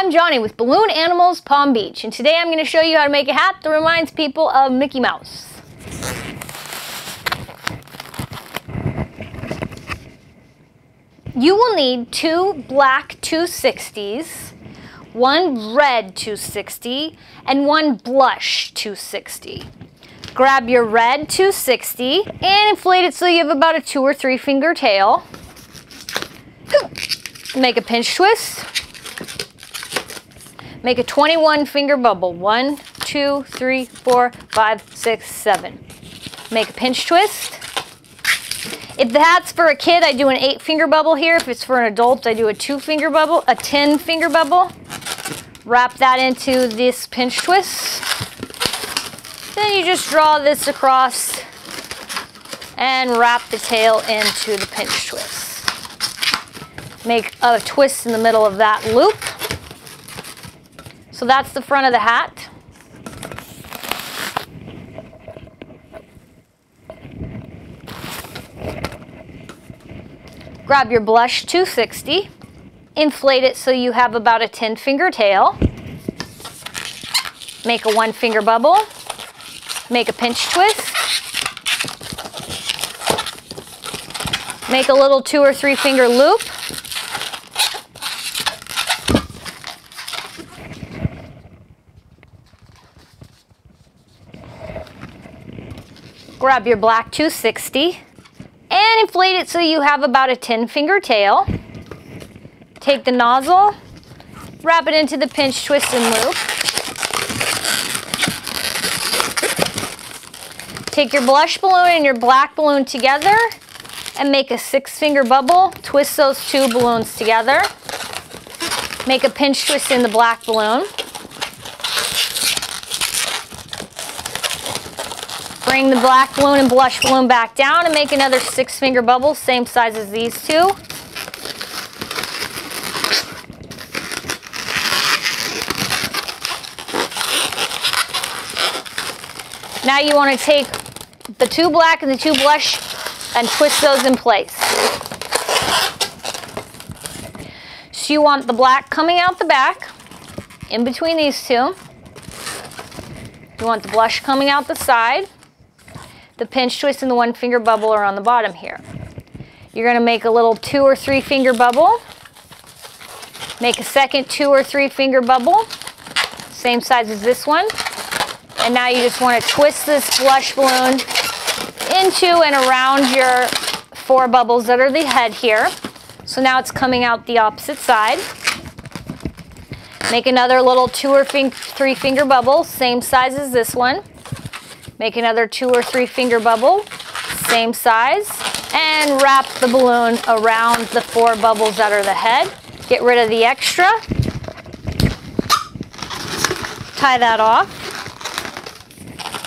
I'm Johnny with Balloon Animals Palm Beach, and today I'm going to show you how to make a hat that reminds people of Mickey Mouse. You will need two black 260s, one red 260, and one blush 260. Grab your red 260 and inflate it so you have about a two or three finger tail. Make a pinch twist. Make a 21 finger bubble. One, two, three, four, five, six, seven. Make a pinch twist. If that's for a kid, I do an eight finger bubble here. If it's for an adult, I do a two finger bubble, a 10 finger bubble. Wrap that into this pinch twist. Then you just draw this across and wrap the tail into the pinch twist. Make a twist in the middle of that loop. So that's the front of the hat. Grab your blush 260, inflate it so you have about a 10 finger tail. Make a one finger bubble, make a pinch twist, make a little two or three finger loop, grab your black 260 and inflate it so you have about a 10 finger tail. Take the nozzle, wrap it into the pinch, twist, and loop. Take your blush balloon and your black balloon together and make a six finger bubble. Twist those two balloons together. Make a pinch twist in the black balloon. Bring the black balloon and blush balloon back down and make another six finger bubble, same size as these two. Now you want to take the two black and the two blush and twist those in place. So you want the black coming out the back, in between these two. You want the blush coming out the side the pinch twist and the one finger bubble are on the bottom here. You're gonna make a little two or three finger bubble. Make a second two or three finger bubble, same size as this one. And now you just wanna twist this blush balloon into and around your four bubbles that are the head here. So now it's coming out the opposite side. Make another little two or three finger bubble, same size as this one. Make another two or three finger bubble, same size, and wrap the balloon around the four bubbles that are the head. Get rid of the extra. Tie that off.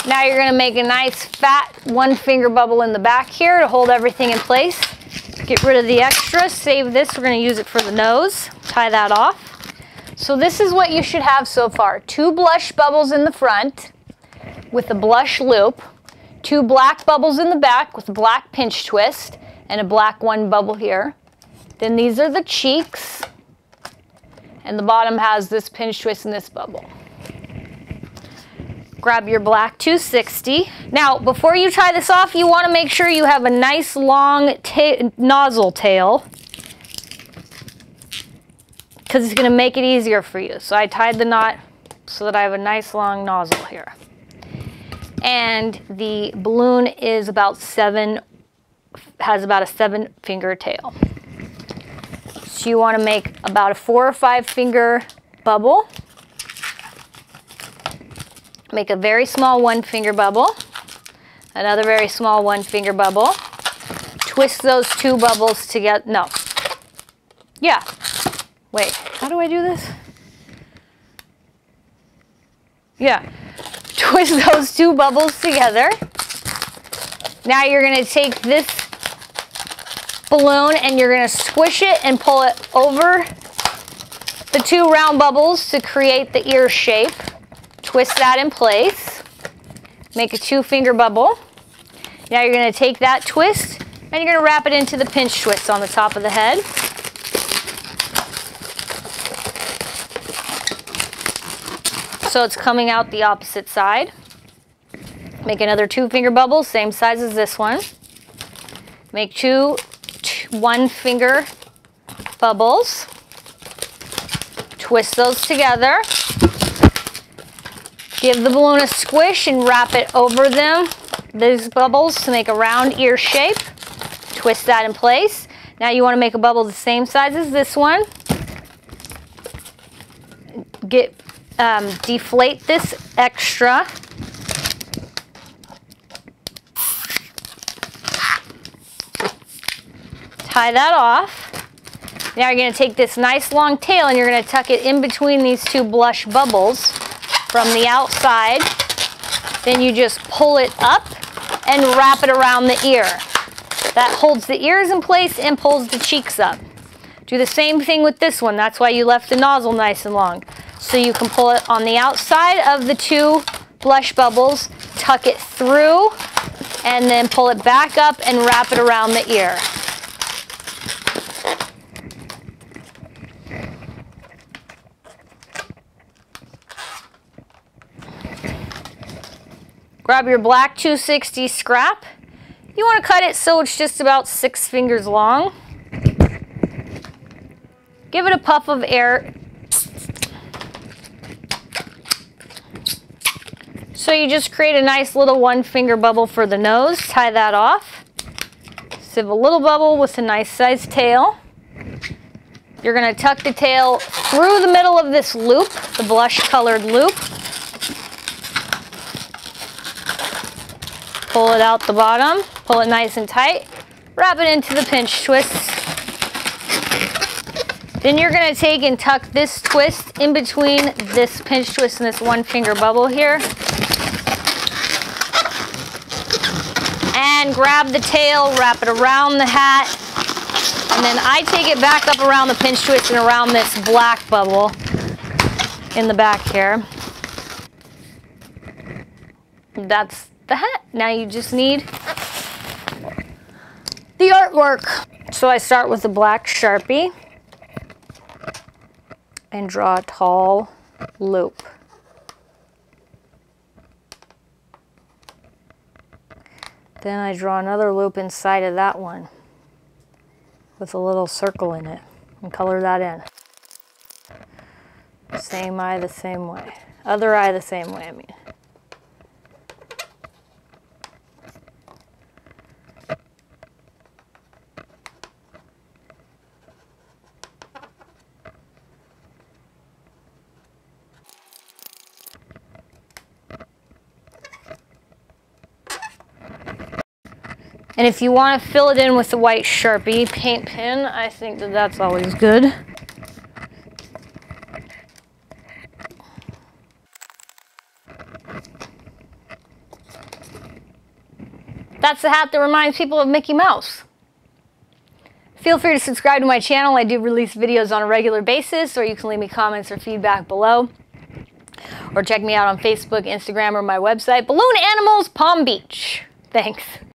Now you're gonna make a nice fat one finger bubble in the back here to hold everything in place. Get rid of the extra, save this, we're gonna use it for the nose. Tie that off. So this is what you should have so far. Two blush bubbles in the front, with a blush loop, two black bubbles in the back with a black pinch twist, and a black one bubble here. Then these are the cheeks, and the bottom has this pinch twist and this bubble. Grab your black 260. Now, before you tie this off, you want to make sure you have a nice long ta nozzle tail because it's going to make it easier for you. So I tied the knot so that I have a nice long nozzle here and the balloon is about seven, has about a seven finger tail. So you want to make about a four or five finger bubble. Make a very small one finger bubble, another very small one finger bubble. Twist those two bubbles together. No. Yeah. Wait, how do I do this? Yeah twist those two bubbles together. Now you're going to take this balloon and you're going to squish it and pull it over the two round bubbles to create the ear shape. Twist that in place. Make a two finger bubble. Now you're going to take that twist and you're going to wrap it into the pinch twist on the top of the head. So it's coming out the opposite side. Make another two finger bubbles, same size as this one. Make two one finger bubbles. Twist those together. Give the balloon a squish and wrap it over them, these bubbles to make a round ear shape. Twist that in place. Now you want to make a bubble the same size as this one. Get um, deflate this extra. Tie that off. Now you're going to take this nice long tail and you're going to tuck it in between these two blush bubbles from the outside. Then you just pull it up and wrap it around the ear. That holds the ears in place and pulls the cheeks up. Do the same thing with this one. That's why you left the nozzle nice and long. So you can pull it on the outside of the two blush bubbles, tuck it through, and then pull it back up and wrap it around the ear. Grab your black 260 scrap. You want to cut it so it's just about six fingers long. Give it a puff of air. So you just create a nice little one finger bubble for the nose. Tie that off. Sieve a little bubble with a nice sized tail. You're going to tuck the tail through the middle of this loop, the blush colored loop. Pull it out the bottom, pull it nice and tight, wrap it into the pinch twist. Then you're gonna take and tuck this twist in between this pinch twist and this one finger bubble here. And grab the tail, wrap it around the hat, and then I take it back up around the pinch twist and around this black bubble in the back here. That's the hat. Now you just need the artwork. So I start with a black Sharpie and draw a tall loop. Then I draw another loop inside of that one with a little circle in it and color that in. Same eye the same way. Other eye the same way, I mean. And if you want to fill it in with the white Sharpie paint pen, I think that that's always good. That's the hat that reminds people of Mickey Mouse. Feel free to subscribe to my channel. I do release videos on a regular basis, or you can leave me comments or feedback below. Or check me out on Facebook, Instagram, or my website, Balloon Animals Palm Beach. Thanks.